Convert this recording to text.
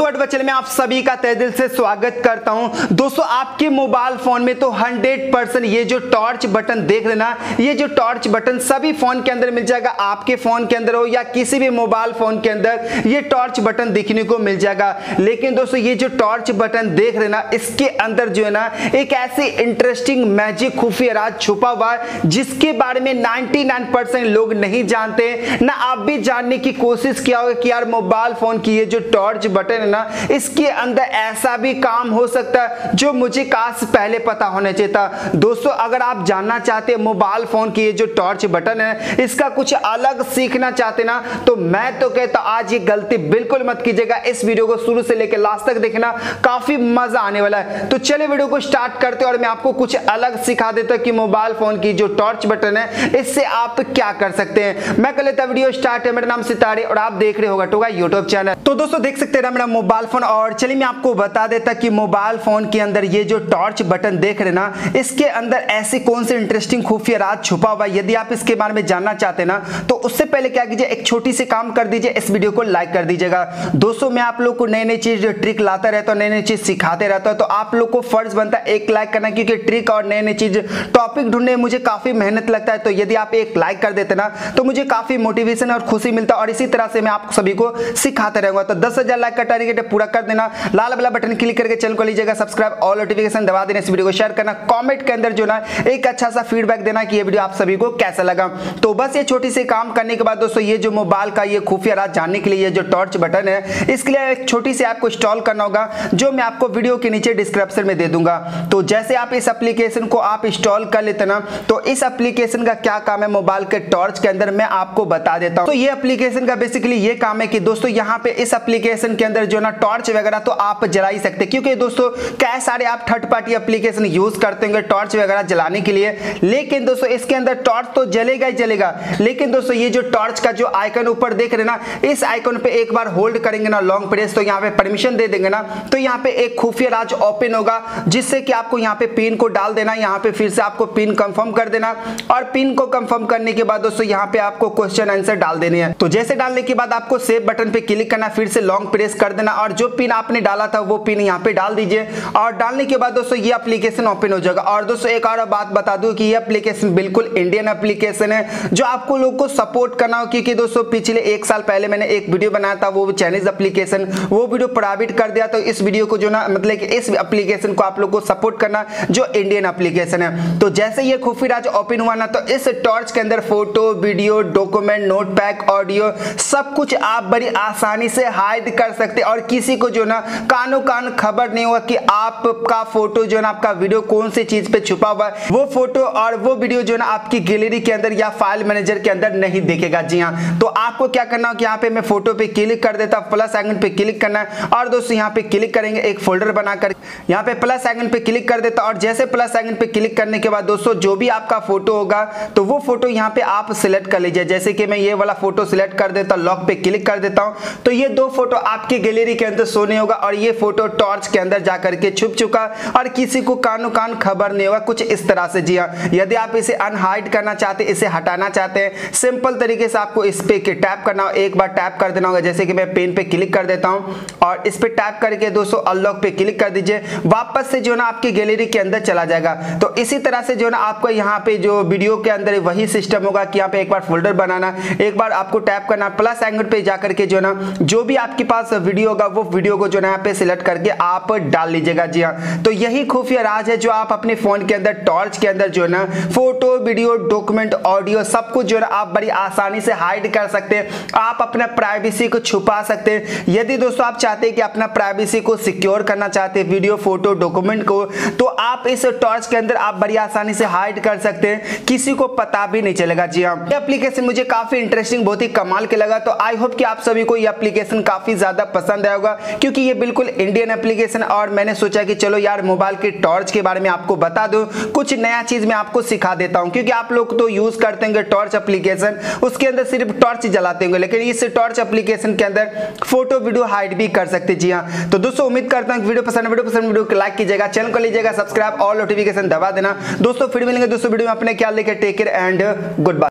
दोस्तों अट बचल में आप सभी का तय दिल से स्वागत करता हूँ। दोस्तों, आपके मोबाइल फ़ोन में तो 100 परसेंट ये जो टॉर्च बटन देख लेना, ये जो टॉर्च बटन सभी फ़ोन के अंदर मिल जाएगा। आपके फ़ोन के अंदर हो या किसी भी मोबाइल फ़ोन के अंदर, ये टॉर्च बटन दिखने को मिल जाएगा। लेकिन दोस्तों, ये जो टॉर्च बटन देख लेना, इसके अंदर जो है ना, एक ऐसी इंटरेस्टिंग मैजिक खुफिया राज छुपा हुआ जिसके बारे में 99% लोग नहीं जानते। ना आप भी जानने की कोशिश किया होगा कि यार, मोबाइल फ़ोन की ये जो टॉर्च बटन है ना इसके अंदर ऐसा भी काम हो सकता है जो मुझे काश पहले पता होना चाहिए था। दोस्तों, अगर आप जानना चाहते हैं मोबाइल फ़ोन की ये जो टॉर्च बटन है, इसका कुछ अलग सीखना चाहते ना तो मैं तो कहता आज ये गलती बिल्कुल मत कीजिएगा। इस वीडियो को शुरू से लेकर लास्ट तक देखना, काफ़ी मज़ा आने वाला है। तो चले वीडियो को स्टार्ट करते और मैं आपको कुछ अलग सिखा देता कि मोबाइल फ़ोन की जो टॉर्च बटन है, इससे आप क्या कर सकते हैं। मैं कर लेता वीडियो स्टार्ट है। मेरा नाम सितारे और आप देख रहे होगा टोगा यूट्यूब चैनल तो दोस्तों, देख सकते हैं मेरा मोबाइल फ़ोन। और चलिए मैं आपको बता देता कि मोबाइल फ़ोन के अंदर ये जो टॉर्च बटन देख रहे ना, इसके अंदर ऐसी कौन सी इंटरेस्टिंग खुफिया राज छुपा हुआ यदि आप इसके बारे में जानना चाहते ना तो उससे पहले क्या कीजिए, एक छोटी सी काम कर दीजिए, इस वीडियो को लाइक कर दीजिएगा। दोस्तों, मैं आप लोग को नई नई चीज़ ट्रिक लाता रहता हूँ नई नई चीज़ सिखाते रहता हूँ तो आप लोग को फ़र्ज़ बनता है एक लाइक करना, क्योंकि ट्रिक और नई नई चीज़ टॉपिक ढूँढने में मुझे काफ़ी मेहनत लगता है। तो यदि आप एक लाइक कर देते ना तो मुझे काफ़ी मोटिवेशन और खुशी मिलता है, और इसी तरह से मैं आप सभी को सिखाते रहूँगा। तो दस लाइक का पूरा कर देना। लाल वाला बटन क्लिक करके चैनल को लीजिएगा सब्सक्राइब और नोटिफिकेशन दबा देना इस वीडियो को शेयर करना। कमेंट के अंदर जो ना एक अच्छा सा फीडबैक देना कि ये वीडियो आप सभी को कैसा लगा। तो बस ये छोटी सी काम करने के बाद दोस्तों, ये जो मोबाइल का ये खुफिया राज जानने के लिए ये जो टॉर्च बटन है, इसके लिए एक छोटी सी ऐप को इंस्टॉल करना होगा, जो मैं आपको वीडियो के नीचे डिस्क्रिप्शन में दे दूँगा। तो जैसे आप इस एप्लीकेशन को आप इंस्टॉल कर लेते ना तो इस एप्लीकेशन का क्या काम है मोबाइल के टॉर्च के अंदर मैं आपको बता देता हूँ। तो ये एप्लीकेशन का बेसिकली ये काम है कि दोस्तों, यहाँ पे इस एप्लीकेशन के अंदर जो ना टॉर्च वगैरह तो आप जला ही सकते। क्योंकि दोस्तों, क्या सारे आप थर्ड पार्टी एप्लीकेशन यूज़ करते होंगे टॉर्च वगैरह जलाने के लिए। लेकिन दोस्तों, इसके अंदर टॉर्च तो जलेगा ही जलेगा। लेकिन दोस्तों, ये जो टॉर्च का जो आइकन ऊपर देख रहे ना, इस आइकन पे एक बार होल्ड करेंगे ना लॉन्ग प्रेस तो यहाँ पे परमिशन दे देंगे ना तो यहाँ पे एक खुफिया राज ओपन होगा, जिससे कि आपको यहाँ पे पिन को डाल देना, यहाँ पे फिर से आपको पिन कंफर्म कर देना। और पिन को कंफर्म करने के बाद दोस्तों, यहाँ पे आपको क्वेश्चन आंसर डाल देने हैं। तो जैसे डालने के बाद आपको सेव बटन पे क्लिक करना, फिर से लॉन्ग प्रेस कर देना। और जो पिन आपने डाला था वो पिन यहाँ पे डाल दीजिए। और डालने के बाद दोस्तों ये एप्लीकेशन ओपन हो जाएगा। और दोस्तों एक और बात बता दूँ कि ये एप्लीकेशन बिल्कुल इंडियन एप्लीकेशन है, जो आपको लोग को सपोर्ट करना हो। क्योंकि दोस्तों पिछले एक साल पहले मैंने एक वीडियो बनाया था, वो चाइनीज़ एप्लीकेशन वो वीडियो प्राइवेट कर दिया। तो इस वीडियो को जो ना मतलब कि इस एप्लीकेशन को आप लोग को सपोर्ट करना, जो इंडियन एप्लीकेशन है। तो जैसे ये खुफी राज ओपन हुआ ना तो इस टॉर्च के अंदर photo video document note pack audio सब कुछ आप बड़ी आसानी से हाइड कर सकते और किसी को जो ना कानो कान खबर नहीं होगा कि आपका फ़ोटो जो ना आपका वीडियो कौन सी चीज़ पे छुपा हुआ है, वो फ़ोटो और वो वीडियो जो ना आपकी गैलरी के अंदर या फ़ाइल मैनेजर के अंदर नहीं देखेगा। जी हाँ तो आपको क्या करना हो कि यहाँ पे मैं फ़ोटो पे क्लिक कर देता प्लस आइकन पे क्लिक करना है और दोस्तों यहाँ पे क्लिक करेंगे एक फोल्डर बनाकर। यहाँ पे प्लस आइकन पे क्लिक कर देता और जैसे प्लस आइकन पे क्लिक करने के बाद दोस्तों जो भी आपका फ़ोटो होगा तो वो फ़ोटो यहाँ पे आप सिलेक्ट कर लीजिए। जैसे कि मैं ये वाला फ़ोटो सिलेक्ट कर देता हूँ, लॉक पे क्लिक कर देता हूँ तो ये दो फ़ोटो आपकी गैलरी के अंदर सोने होगा और ये फ़ोटो टॉर्च के अंदर जाकर के छुप चुका और किसी को कानो कान खबर नहीं होगा, कुछ इस तरह से। जी हाँ यदि आप इसे अनहाइड करना चाहते, इसे हटाना चाहते हैं सिंपल तरीके से आपको इस पे टैप करना हो, एक बार टैप कर देना होगा, जैसे कि मैं पेन पे क्लिक कर देता हूँ और इस पे टैप करके दोस्तों अनलॉक पे क्लिक कर दीजिए, वापस से जो ना आपकी गैलरी के अंदर चला जाएगा। तो इसी तरह से जो ना आपको यहाँ पे जो वीडियो के अंदर वही सिस्टम होगा कि यहाँ पे एक बार फोल्डर बनाना, एक बार आपको टैप करना प्लस एंगल पे जाकर के जो ना, जो भी आपके पास वीडियो होगा, वो वीडियो को जो ना यहाँ पे सिलेक्ट करके आप डाल लीजिएगा। जी हाँ तो यही खुफिया राज है जो आप अपने फ़ोन के अंदर टॉर्च के अंदर जो ना फ़ोटो वीडियो डॉक्यूमेंट ऑडियो सब कुछ जो है आप बड़ी आसानी से हाइड कर सकते हैं। आप अपना प्राइवेसी को छुपा सकते हैं। यदि दोस्तों आप चाहते हैं कि अपना प्राइवेसी को सिक्योर करना चाहते हैं वीडियो फ़ोटो डॉक्यूमेंट को तो आप इस टॉर्च के अंदर आप बड़ी आसानी से हाइड कर सकते हैं। किसी को पता भी नहीं चलेगा। जी हाँ ये एप्लीकेशन मुझे काफ़ी इंटरेस्टिंग बहुत ही कमाल के लगा। तो आई होप कि आप सभी को ये एप्लीकेशन काफ़ी ज़्यादा पसंद आएगा क्योंकि ये बिल्कुल इंडियन एप्लीकेशन और मैंने सोचा कि चलो यार मोबाइल के टॉर्च के बारे में आपको बता दूँ, कुछ नया चीज़ मैं आपको सिखा देता हूँ, क्योंकि आप लोग तो यूज़ करते होंगे टॉर्च एप्लीकेशन उसके अंदर सिर्फ़ टॉर्च जलाते होंगे, लेकिन इस टॉर्च एप्लीकेशन के अंदर फ़ोटो वीडियो हाइड भी कर सकते जी हाँ तो दोस्तों, उम्मीद करता हूँ वीडियो पसंद वीडियो पसंद वीडियो को लाइक कीजिएगा चैनल को लीजिएगा सब्सक्राइब और नोटिफिकेशन दबा देना। दोस्तों, फिर मिलेंगे दोस्तों वीडियो में अपने ख्याल लेकर take care and good bye